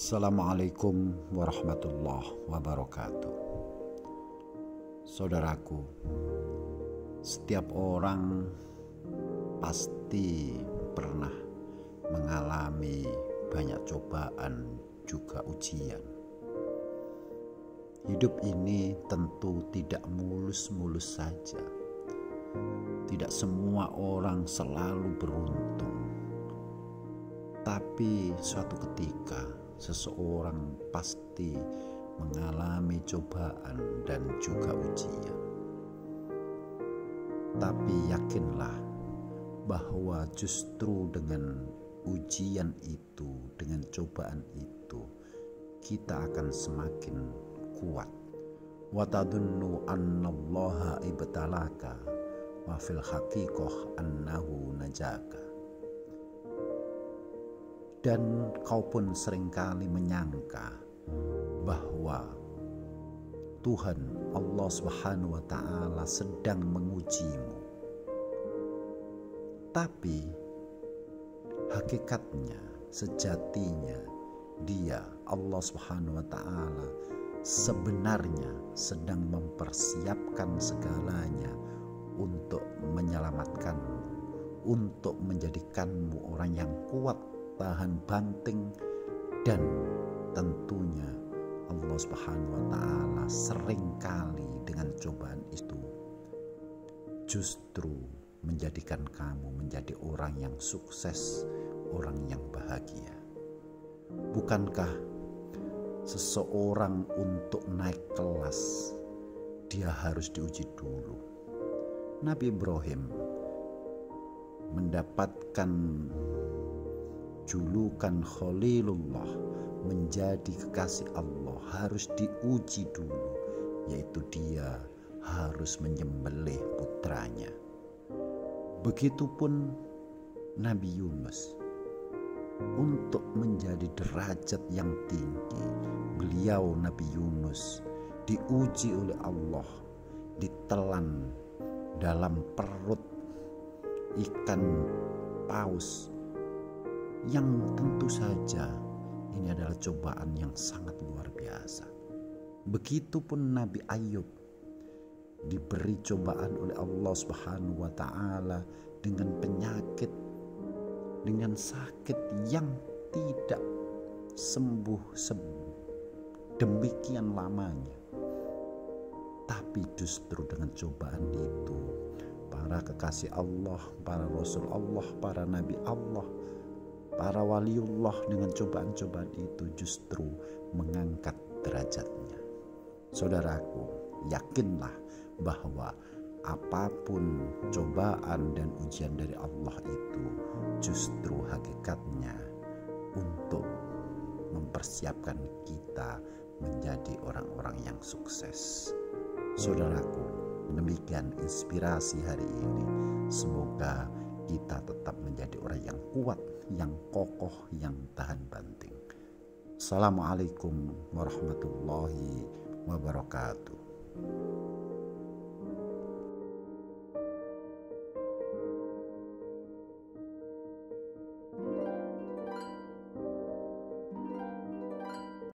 Assalamualaikum warahmatullahi wabarakatuh. Saudaraku, setiap orang pasti pernah mengalami banyak cobaan juga ujian. Hidup ini tentu tidak mulus-mulus saja. Tidak semua orang selalu beruntung. Tapi suatu ketika seseorang pasti mengalami cobaan dan juga ujian. Tapi yakinlah bahwa justru dengan ujian itu, dengan cobaan itu, kita akan semakin kuat. Watadunnu annallaha ibtalaka wa fil haqiqah annahu najaka. Dan kau pun sering kali menyangka bahwa Tuhan Allah Subhanahu wa taala sedang mengujimu. Tapi hakikatnya, sejatinya Dia Allah Subhanahu wa taala sebenarnya sedang mempersiapkan segalanya untuk menyelamatkanmu, untuk menjadikanmu orang yang kuat, tahan banting dan tentunya Allah Subhanahu wa taala sering kali dengan cobaan itu justru menjadikan kamu menjadi orang yang sukses, orang yang bahagia. Bukankah seseorang untuk naik kelas dia harus diuji dulu? Nabi Ibrahim mendapatkan julukan Khalilullah menjadi kekasih Allah harus diuji dulu yaitu dia harus menyembelih putranya. Begitupun Nabi Yunus. Untuk menjadi derajat yang tinggi beliau Nabi Yunus diuji oleh Allah ditelan dalam perut ikan paus yang tentu saja ini adalah cobaan yang sangat luar biasa. Begitupun Nabi Ayub diberi cobaan oleh Allah Subhanahu wa taala dengan penyakit dengan sakit yang tidak sembuh demikian lamanya. Tapi justru dengan cobaan itu para kekasih Allah, para rasul Allah, para nabi Allah para waliullah dengan cobaan-cobaan itu justru mengangkat derajatnya. Saudaraku, yakinlah bahwa apa pun cobaan dan ujian dari Allah itu justru hakikatnya untuk mempersiapkan kita menjadi orang-orang yang sukses. Saudaraku, demikian inspirasi hari ini. Semoga kita tetap menjadi orang yang kuat, yang kokoh, yang tahan banting. Assalamualaikum warahmatullahi wabarakatuh.